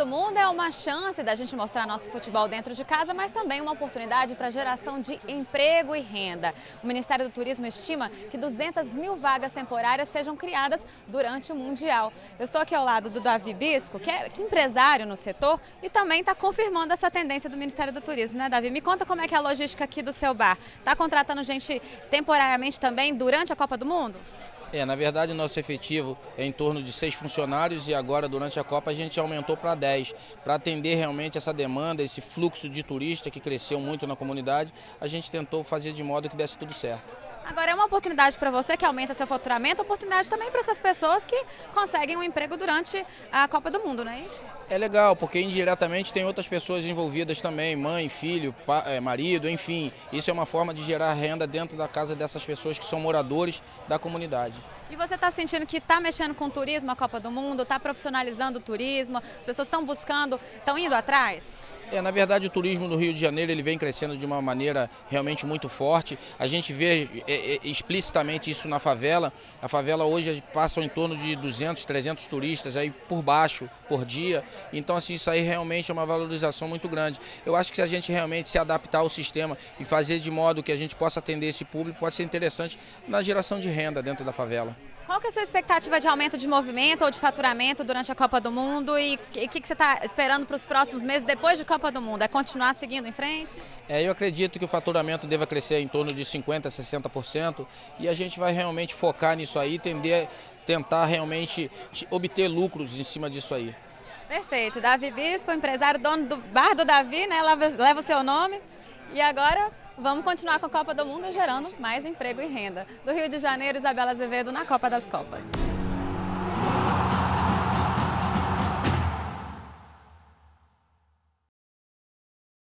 Do Mundo é uma chance da gente mostrar nosso futebol dentro de casa, mas também uma oportunidade para geração de emprego e renda. O Ministério do Turismo estima que 200 mil vagas temporárias sejam criadas durante o Mundial. Eu estou aqui ao lado do Davi Bisco, que é empresário no setor e também está confirmando essa tendência do Ministério do Turismo, né, Davi? Me conta como é que é a logística aqui do seu bar. Está contratando gente temporariamente também durante a Copa do Mundo? É, na verdade, nosso efetivo é em torno de seis funcionários e agora, durante a Copa, a gente aumentou para 10. Para atender realmente essa demanda, esse fluxo de turista que cresceu muito na comunidade, a gente tentou fazer de modo que desse tudo certo. Agora é uma oportunidade para você que aumenta seu faturamento, oportunidade também para essas pessoas que conseguem um emprego durante a Copa do Mundo, não é isso? É legal, porque indiretamente tem outras pessoas envolvidas também, mãe, filho, eh, marido, enfim. Isso é uma forma de gerar renda dentro da casa dessas pessoas que são moradores da comunidade. E você está sentindo que está mexendo com o turismo, a Copa do Mundo, está profissionalizando o turismo, as pessoas estão buscando, estão indo atrás? É, na verdade, o turismo no Rio de Janeiro ele vem crescendo de uma maneira realmente muito forte. A gente vê é, é, explicitamente isso na favela. A favela hoje passa em torno de 200, 300 turistas aí por baixo por dia. Então, assim, isso aí realmente é uma valorização muito grande. Eu acho que se a gente realmente se adaptar ao sistema e fazer de modo que a gente possa atender esse público, pode ser interessante na geração de renda dentro da favela. Qual que é a sua expectativa de aumento de movimento ou de faturamento durante a Copa do Mundo e o que, que, você está esperando para os próximos meses depois de Copa do Mundo? É continuar seguindo em frente? É, eu acredito que o faturamento deva crescer em torno de 50%, 60% e a gente vai realmente focar nisso aí, tender, tentar realmente obter lucros em cima disso aí. Perfeito. Davi Bispo, empresário, dono do Bar do Davi, né? leva, leva o seu nome. E agora vamos continuar com a Copa do Mundo gerando mais emprego e renda. Do Rio de Janeiro, Isabela Azevedo na Copa das Copas.